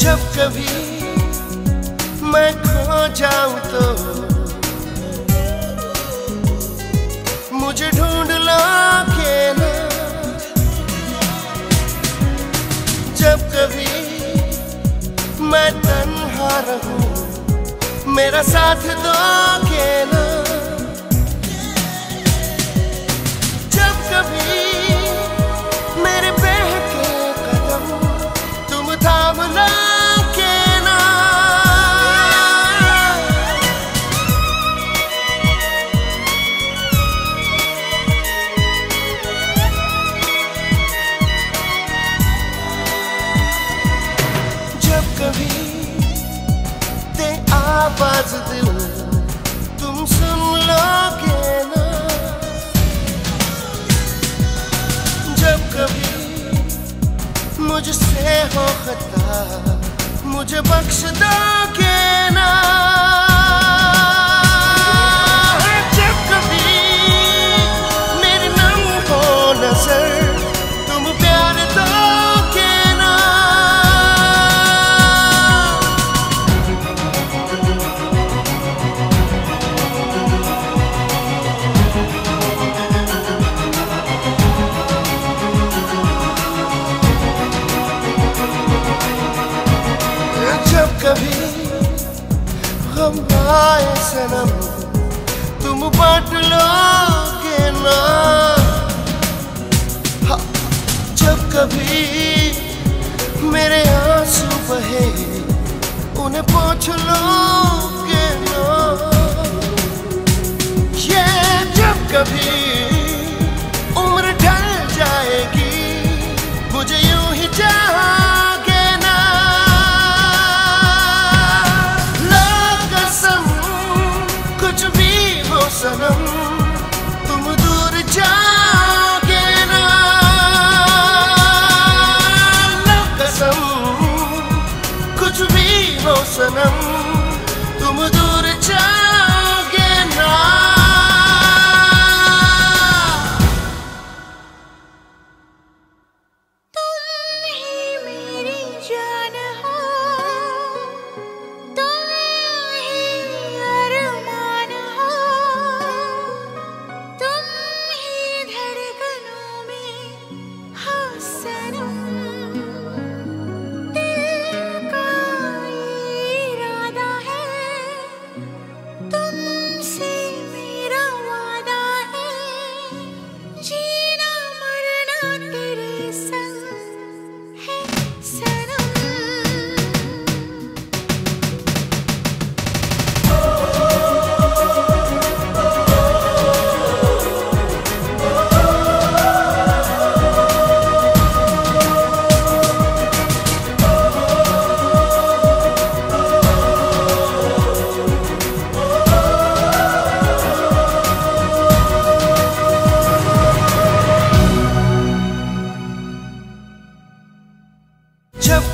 जब कभी मैं खो जाऊँ तो मुझे ढूंढ ला के ना। जब कभी मैं तन्हा रहूँ, मेरा साथ दो ना। आवाज़ दिल, तुम सुन लोगे ना। जब कभी मुझसे हो खता, मुझे बख्श दोगे ना। सनम तुम बांट लोगे ना। जब कभी मेरे आँसू बहे, उन्हें पोछ लोगे ना। ये जब कभी सनम तुम दूर जाओगे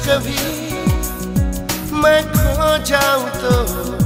कभी मैं खो जाऊँ तो